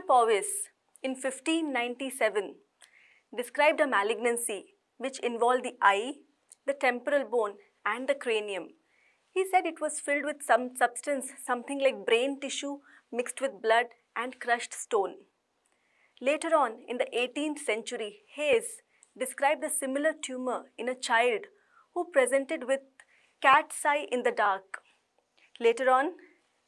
Victor Pawius in 1597 described a malignancy which involved the eye, the temporal bone and the cranium. He said it was filled with some substance, something like brain tissue mixed with blood and crushed stone. Later on, in the 18th century, Hayes described a similar tumor in a child who presented with cat's eye in the dark. Later on,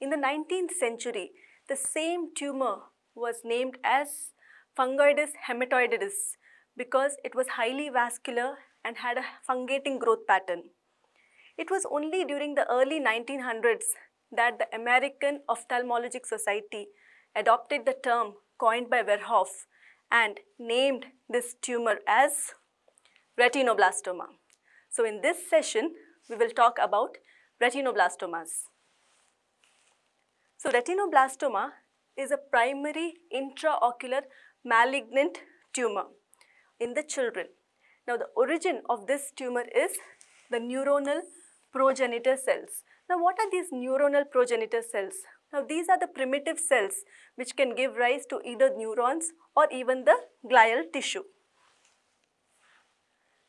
in the 19th century, the same tumor was named as fungoides hematoides because it was highly vascular and had a fungating growth pattern. It was only during the early 1900s that the American Ophthalmologic Society adopted the term coined by Verhoeff and named this tumor as retinoblastoma. So in this session, we will talk about retinoblastomas. So retinoblastoma is a primary intraocular malignant tumor in the children. Now the origin of this tumor is the neuronal progenitor cells. Now what are these neuronal progenitor cells? Now these are the primitive cells which can give rise to either neurons or even the glial tissue.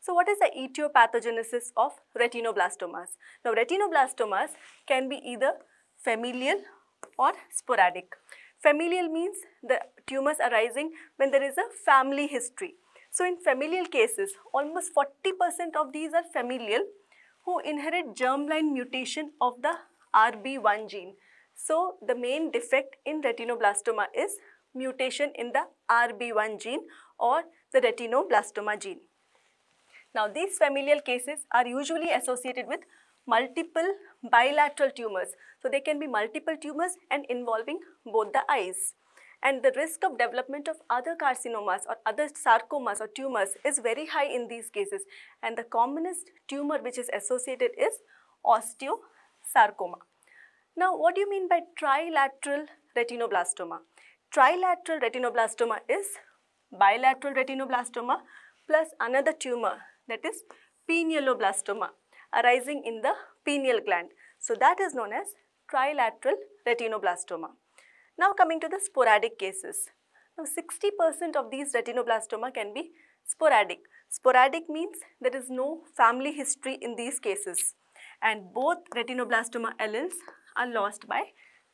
So what is the etiopathogenesis of retinoblastomas? Now retinoblastomas can be either familial or sporadic. Familial means the tumors arising when there is a family history. So in familial cases, almost 40% of these are familial who inherit germline mutation of the RB1 gene. So the main defect in retinoblastoma is mutation in the RB1 gene or the retinoblastoma gene. Now these familial cases are usually associated with multiple bilateral tumors. So they can be multiple tumors and involving both the eyes. And the risk of development of other carcinomas or other sarcomas or tumors is very high in these cases. And the commonest tumor which is associated is osteosarcoma. Now what do you mean by trilateral retinoblastoma? Trilateral retinoblastoma is bilateral retinoblastoma plus another tumor that is pinealoblastoma arising in the pineal gland. So that is known as trilateral retinoblastoma. Now coming to the sporadic cases. Now 60% of these retinoblastoma can be sporadic. Sporadic means there is no family history in these cases and both retinoblastoma alleles are lost by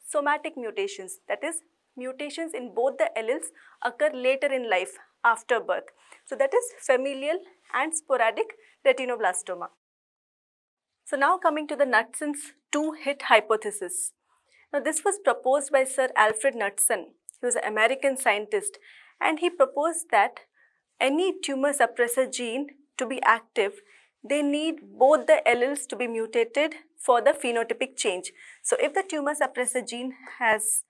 somatic mutations that is mutations in both the alleles occur later in life after birth. So that is familial and sporadic retinoblastoma. So now coming to the Knudson's two-hit hypothesis. Now this was proposed by Sir Alfred Knudson. He was an American scientist and he proposed that any tumor suppressor gene to be active, they need both the alleles to be mutated for the phenotypic change. So if the tumor suppressor gene has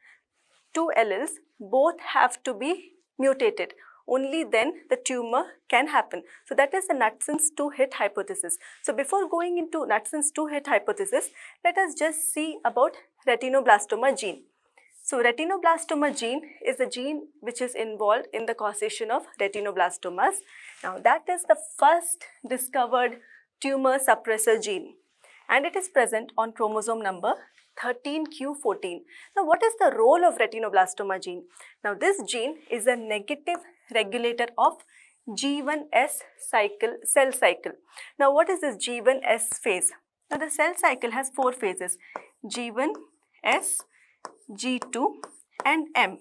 two alleles, both have to be mutated only then the tumor can happen. So that is the Knudson's two-hit hypothesis. So before going into Knudson's two-hit hypothesis, let us just see about retinoblastoma gene. So retinoblastoma gene is a gene which is involved in the causation of retinoblastomas. Now that is the first discovered tumor suppressor gene and it is present on chromosome number 13q14. Now what is the role of retinoblastoma gene? Now this gene is a negative regulator of G1S cycle, cell cycle. Now what is this G1S phase? Now the cell cycle has four phases G1, S, G2 and M.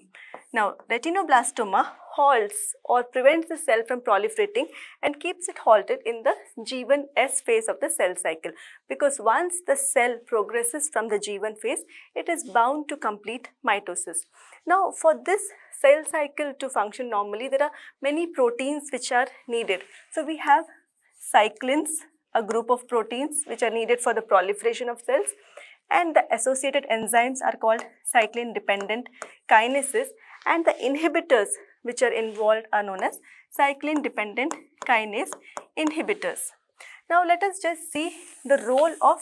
Now retinoblastoma halts or prevents the cell from proliferating and keeps it halted in the G1S phase of the cell cycle because once the cell progresses from the G1 phase, it is bound to complete mitosis. Now for this cell cycle to function normally, there are many proteins which are needed. So we have cyclins, a group of proteins which are needed for the proliferation of cells and the associated enzymes are called cyclin dependent kinases and the inhibitors which are involved are known as cyclin dependent kinase inhibitors. Now let us just see the role of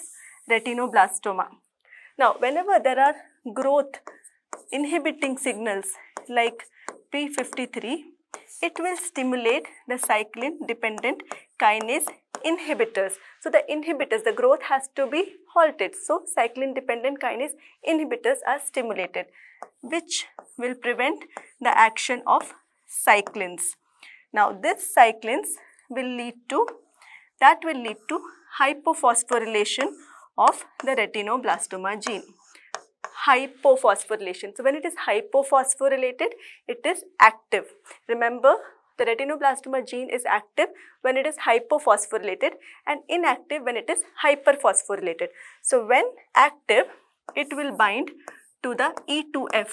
retinoblastoma. Now whenever there are growth inhibiting signals like P53 it will stimulate the cyclin dependent kinase inhibitors. So the inhibitors, the growth has to be halted. So cyclin dependent kinase inhibitors are stimulated which will prevent the action of cyclins. Now this cyclins will lead to, that will lead to hypophosphorylation of the retinoblastoma gene. Hypophosphorylation. So when it is hypophosphorylated, it is active. Remember the retinoblastoma gene is active when it is hypophosphorylated and inactive when it is hyperphosphorylated. So when active, it will bind to the E2F.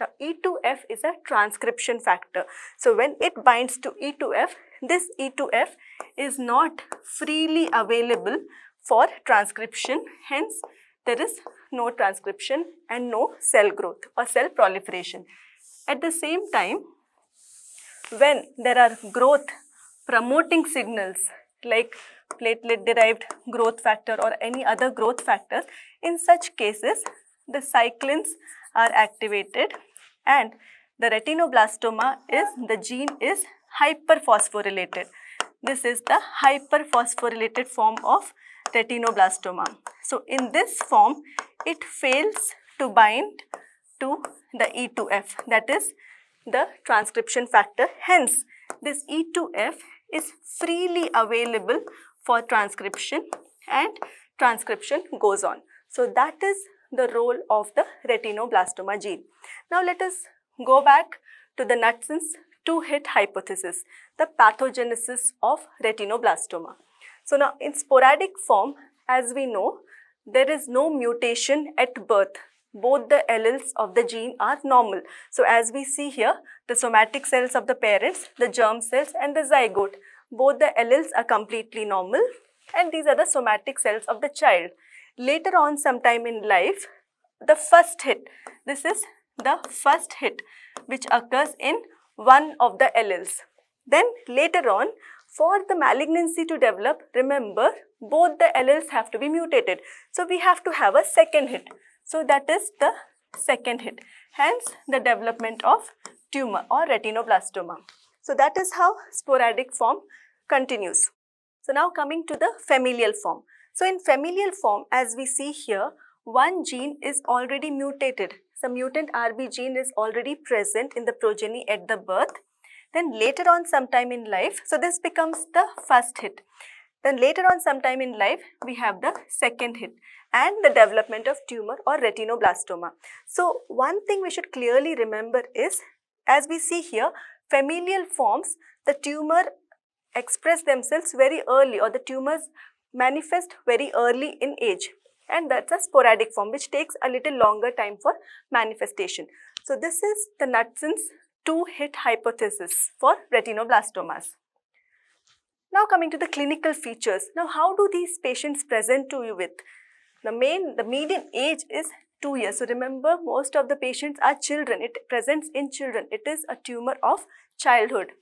Now E2F is a transcription factor. So when it binds to E2F, this E2F is not freely available for transcription. Hence, there is no transcription and no cell growth or cell proliferation. At the same time, when there are growth promoting signals like platelet derived growth factor or any other growth factors, in such cases the cyclins are activated and the retinoblastoma is the gene is hyperphosphorylated. This is the hyperphosphorylated form of retinoblastoma. So in this form it fails to bind to the E2F that is the transcription factor. Hence, this E2F is freely available for transcription and transcription goes on. So, that is the role of the retinoblastoma gene. Now, let us go back to the Knudson's two-hit hypothesis, the pathogenesis of retinoblastoma. So, now in sporadic form, as we know, there is no mutation at birth both the alleles of the gene are normal. So as we see here, the somatic cells of the parents, the germ cells and the zygote, both the alleles are completely normal and these are the somatic cells of the child. Later on sometime in life, the first hit, this is the first hit which occurs in one of the alleles. Then later on, for the malignancy to develop, remember both the alleles have to be mutated. So we have to have a second hit. So that is the second hit. Hence the development of tumor or retinoblastoma. So that is how sporadic form continues. So now coming to the familial form. So in familial form as we see here, one gene is already mutated. So mutant RB gene is already present in the progeny at the birth. Then later on sometime in life, so this becomes the first hit. Then later on sometime in life, we have the second hit and the development of tumor or retinoblastoma. So one thing we should clearly remember is, as we see here, familial forms, the tumor express themselves very early or the tumors manifest very early in age and that's a sporadic form which takes a little longer time for manifestation. So this is the Knudson's two-hit hypothesis for retinoblastomas. Now coming to the clinical features. Now how do these patients present to you with? The main, the median age is 2 years. So remember most of the patients are children. It presents in children. It is a tumor of childhood.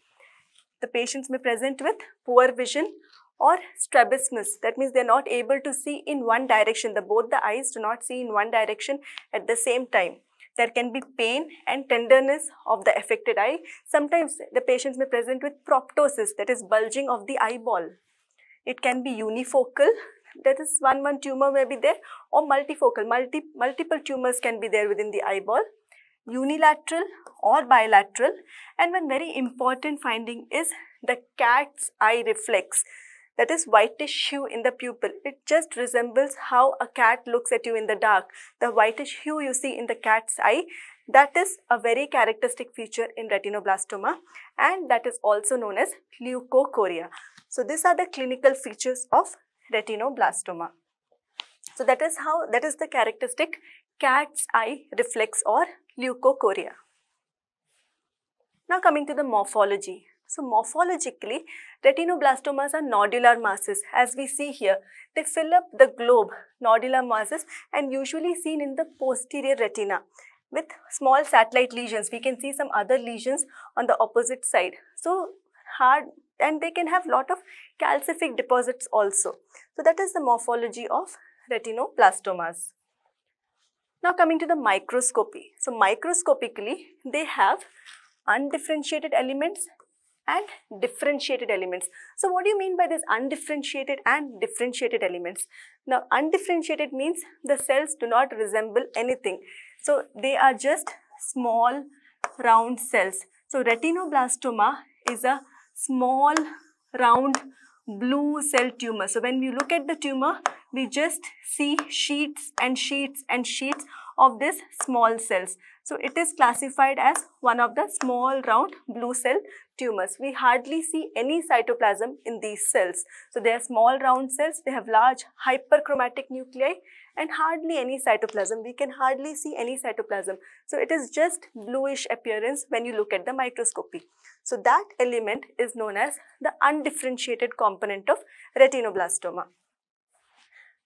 The patients may present with poor vision or strabismus. That means they are not able to see in one direction. The, both the eyes do not see in one direction at the same time. There can be pain and tenderness of the affected eye. Sometimes the patients may present with proptosis, that is bulging of the eyeball. It can be unifocal, that is one one tumor may be there or multifocal, multi, multiple tumors can be there within the eyeball, unilateral or bilateral and one very important finding is the cat's eye reflex that is whitish hue in the pupil. It just resembles how a cat looks at you in the dark. The whitish hue you see in the cat's eye, that is a very characteristic feature in retinoblastoma and that is also known as leukocoria. So these are the clinical features of retinoblastoma. So that is how, that is the characteristic cat's eye reflex or leukocoria. Now coming to the morphology. So morphologically, retinoblastomas are nodular masses. As we see here, they fill up the globe, nodular masses and usually seen in the posterior retina with small satellite lesions. We can see some other lesions on the opposite side. So hard and they can have lot of calcific deposits also. So that is the morphology of retinoblastomas. Now coming to the microscopy. So microscopically, they have undifferentiated elements and differentiated elements. So what do you mean by this undifferentiated and differentiated elements? Now undifferentiated means the cells do not resemble anything. So they are just small round cells. So retinoblastoma is a small round blue cell tumor. So when we look at the tumor, we just see sheets and sheets and sheets of these small cells. So it is classified as one of the small round blue cell tumors. We hardly see any cytoplasm in these cells. So they are small round cells, they have large hyperchromatic nuclei and hardly any cytoplasm. We can hardly see any cytoplasm. So it is just bluish appearance when you look at the microscopy. So that element is known as the undifferentiated component of retinoblastoma.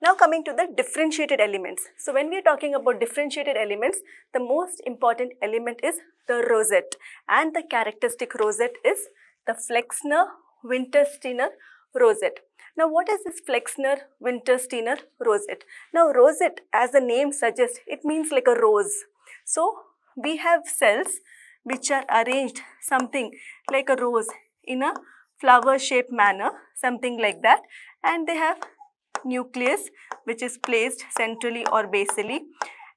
Now coming to the differentiated elements. So when we are talking about differentiated elements, the most important element is the rosette and the characteristic rosette is the Flexner Wintersteiner rosette. Now what is this Flexner Wintersteiner rosette? Now rosette as the name suggests, it means like a rose. So we have cells which are arranged something like a rose in a flower shaped manner, something like that and they have nucleus which is placed centrally or basally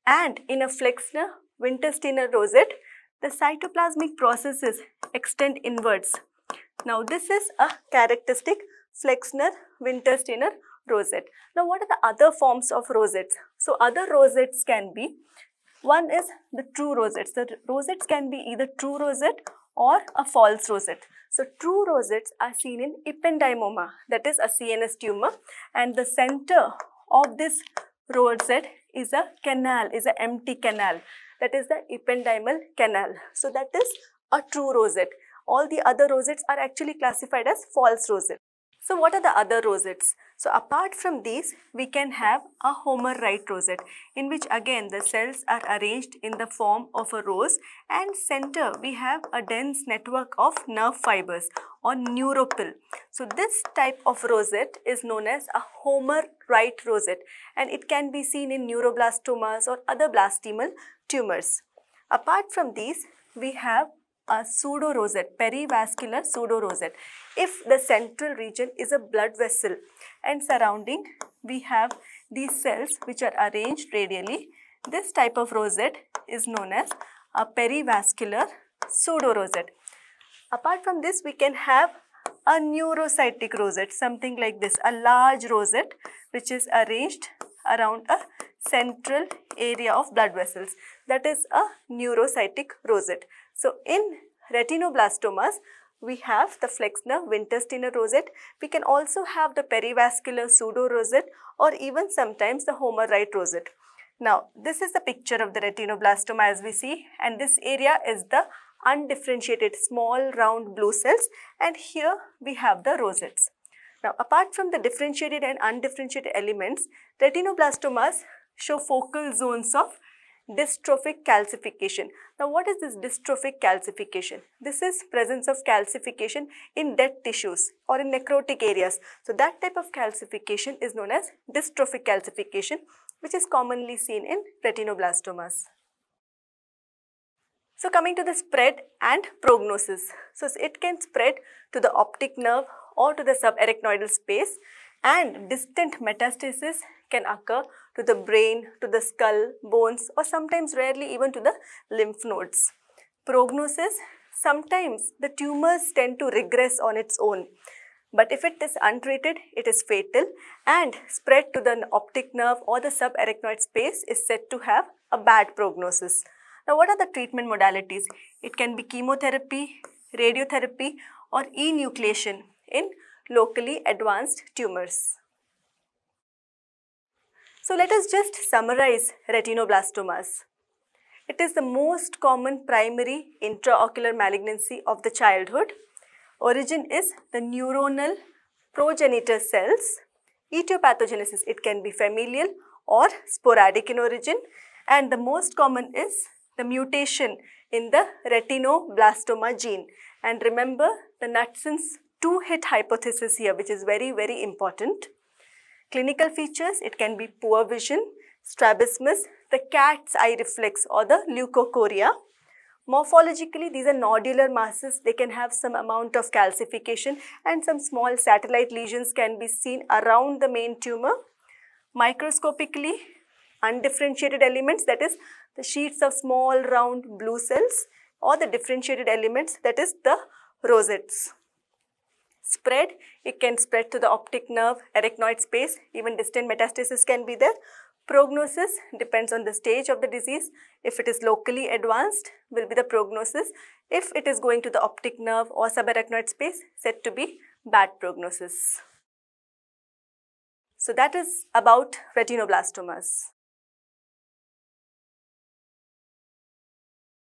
and in a flexner Wintersteiner rosette the cytoplasmic processes extend inwards. Now this is a characteristic Flexner Wintersteiner rosette. Now what are the other forms of rosettes? So other rosettes can be, one is the true rosettes. The rosettes can be either true rosette or a false rosette. So true rosettes are seen in ependymoma that is a CNS tumor and the center of this rosette is a canal, is an empty canal that is the ependymal canal. So that is a true rosette. All the other rosettes are actually classified as false rosette. So what are the other rosettes? So apart from these, we can have a Homer Wright rosette in which again the cells are arranged in the form of a rose and center we have a dense network of nerve fibers or neuropil. So this type of rosette is known as a Homer Wright rosette and it can be seen in neuroblastomas or other blastemal tumors. Apart from these, we have a pseudo rosette, perivascular pseudo rosette. If the central region is a blood vessel and surrounding we have these cells which are arranged radially, this type of rosette is known as a perivascular pseudo rosette. Apart from this, we can have a neurocytic rosette, something like this, a large rosette which is arranged around a central area of blood vessels. That is a neurocytic rosette. So in retinoblastomas, we have the Flexner Wintersteiner rosette. We can also have the perivascular pseudo rosette or even sometimes the Homer Wright rosette. Now, this is the picture of the retinoblastoma as we see and this area is the undifferentiated small round blue cells and here we have the rosettes. Now, apart from the differentiated and undifferentiated elements, retinoblastomas show focal zones of dystrophic calcification. Now, what is this dystrophic calcification? This is presence of calcification in dead tissues or in necrotic areas. So, that type of calcification is known as dystrophic calcification which is commonly seen in retinoblastomas. So, coming to the spread and prognosis. So, it can spread to the optic nerve or to the subarachnoidal space and distant metastasis can occur to the brain, to the skull, bones or sometimes rarely even to the lymph nodes. Prognosis, sometimes the tumors tend to regress on its own. But if it is untreated, it is fatal and spread to the optic nerve or the subarachnoid space is said to have a bad prognosis. Now, what are the treatment modalities? It can be chemotherapy, radiotherapy or enucleation in locally advanced tumors. So let us just summarize retinoblastomas. It is the most common primary intraocular malignancy of the childhood. Origin is the neuronal progenitor cells. Etiopathogenesis, it can be familial or sporadic in origin and the most common is the mutation in the retinoblastoma gene. And remember the Knudson's two-hit hypothesis here which is very very important. Clinical features, it can be poor vision, strabismus, the cat's eye reflex or the leukocoria, Morphologically, these are nodular masses. They can have some amount of calcification and some small satellite lesions can be seen around the main tumor. Microscopically, undifferentiated elements that is the sheets of small round blue cells or the differentiated elements that is the rosettes. Spread, it can spread to the optic nerve, arachnoid space, even distant metastasis can be there. Prognosis depends on the stage of the disease. If it is locally advanced, will be the prognosis. If it is going to the optic nerve or subarachnoid space, said to be bad prognosis. So that is about retinoblastomas.